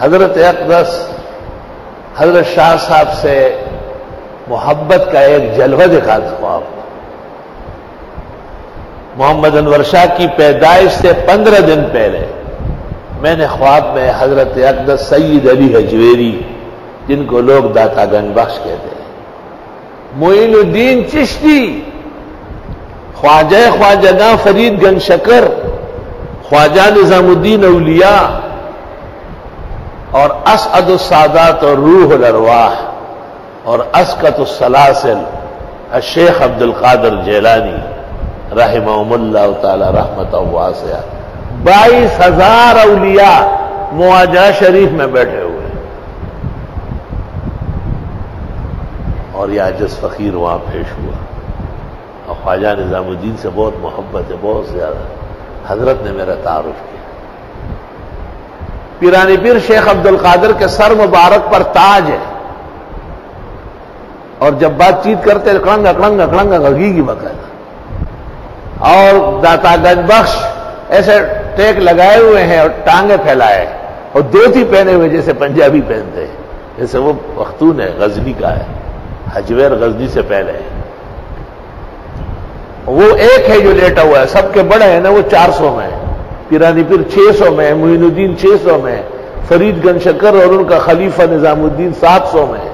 حضرت اقدس حضرت شاہ صاحب سے محبت کا ایک جلوہ دکھا دو آپ محمد انور شاہ کی پیدائش سے پندرہ دن پہلے میں نے خواب میں حضرت اقدس سید علی حجویری، جن کو لوگ داتا گنج بخش کہتے ہیں۔ معین الدین چشتی، خواجہ خواجہ فرید گن شکر، خواجہ نظام الدین اولیاء اور اسعد السادات اور روح الارواح اور اسکت السلاسل، الشیخ عبد القادر جیلانی رحمہ اللہ تعالی رحمت واسعہ۔ بائیس ہزار اولیاء مواجہ شریف میں بیٹھے ہوئے اور یہ عجز فقیر وہاں پیش ہوا۔ اور خواجہ نظام الدین سے بہت محبت ہے، بہت زیادہ۔ حضرت نے میرا تعارف کیا۔ پیرانی پیر شیخ عبد القادر کے سر مبارک پر تاج ہے۔ اور جب بات چیت کرتے اکڑنگ اکڑنگ اکڑنگ اگی کی بقاعدہ اور داتا گنج بخش ایسے ٹیک لگائے ہوئے ہیں اور ٹانگیں پھیلائے اور دوتی پہنے ہوئے جیسے پنجابی پہنتے ہیں۔ جیسے وہ پختون ہے، غزنی کا ہے۔ حجویر غزنی سے پہلے ہے وہ ایک ہے جو لیٹا ہوا ہے، سب کے بڑے ہیں نا، وہ چار سو میں پیرانی پیر چھ سو میں، معین الدین چھ سو میں، فرید گن شکر اور ان کا خلیفہ نظام الدین سات سو میں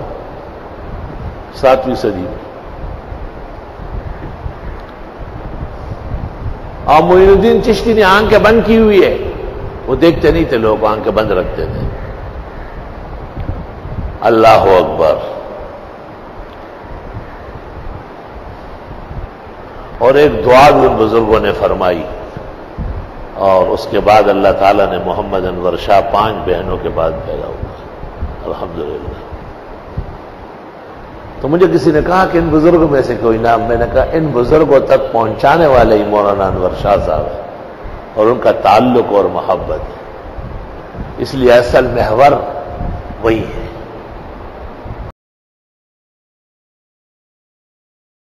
ساتویں صدی میں۔ اور معین الدین چشتی نے آنکھیں بند کی ہوئی ہے۔ وہ دیکھتے نہیں تھے لوگ، آنکھیں بند رکھتے تھے۔ اللہ اکبر۔ اور ایک دعا بھی ان بزرگوں نے فرمائی۔ اور اس کے بعد اللہ تعالیٰ نے محمد انور شاہ پانچ بہنوں کے بعد پیدا ہوا۔ الحمدللہ۔ تو مجھے کسی نے کہا کہ ان بزرگوں میں سے کوئی نام، میں نے کہا ان بزرگوں تک پہنچانے والے ہی مولانا انور شاہ صاحب ہیں اور ان کا تعلق اور محبت ہے۔ اس لیے اصل محور وہی ہے۔